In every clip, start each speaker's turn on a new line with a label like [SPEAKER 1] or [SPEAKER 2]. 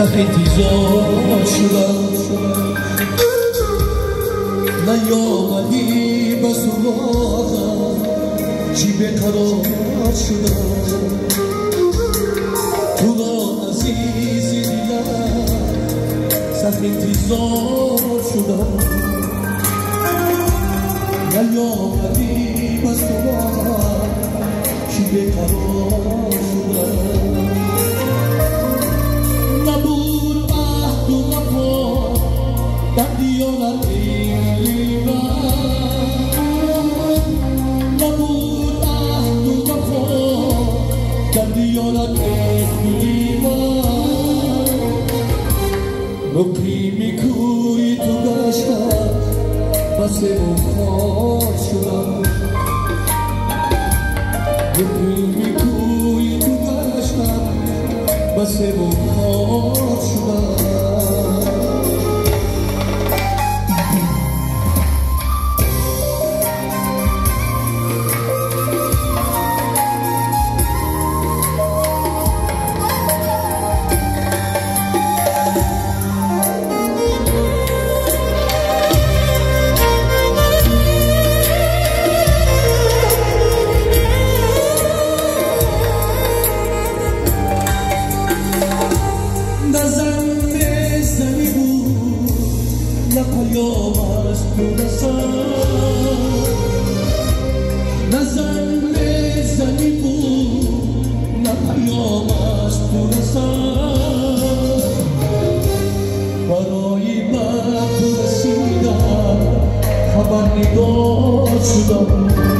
[SPEAKER 1] سختی زار شدم نیامدی به سراغم چی قرار شدم را عزیزی دیدم سختی زار شدم نیامدی به سراغم چی قرار شدم муқими кӯи ту гаштам басему хор шудам. Муқими кӯи ту гаштам басему хор шудам. tomas corazón La sangre es mi puna Tomas corazón 바로 이 바쁘다 시다 가만히 도수다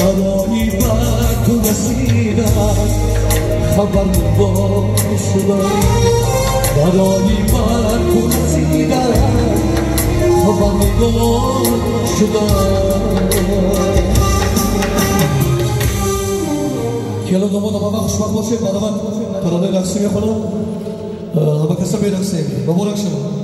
[SPEAKER 1] برای بر تو رسیدم. خبر شدم برای بر تو رسیدم. خبر شدم کلا دوما دوما خوشبخت باشه بعد من ترانه رقصی می‌خونم. همه کسا بیرقصیم مبارک شما